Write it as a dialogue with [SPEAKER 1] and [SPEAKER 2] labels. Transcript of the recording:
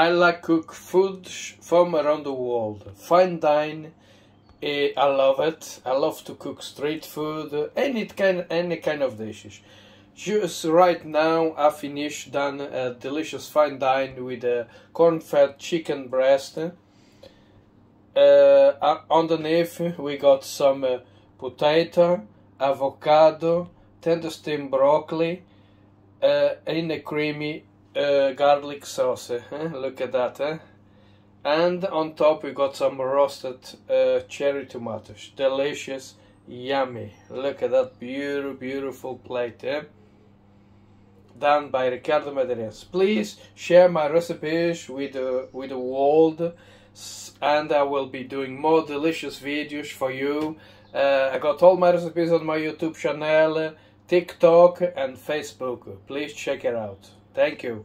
[SPEAKER 1] I like cook food from around the world. Fine dine, eh, I love it. I love to cook street food, any kind, any kind of dishes. Just right now, I finished done a delicious fine dine with a corn-fed chicken breast. Uh, underneath, we got some uh, potato, avocado, tender steamed broccoli, uh, in a creamy uh, garlic sauce. Eh? Look at that. Eh? And on top we got some roasted uh, cherry tomatoes. Delicious, yummy. Look at that beautiful, beautiful plate. Eh? Done by Ricardo Madeirense. Please share my recipes with the, with the world and I will be doing more delicious videos for you. Uh, I got all my recipes on my YouTube channel, TikTok and Facebook. Please check it out. Thank you.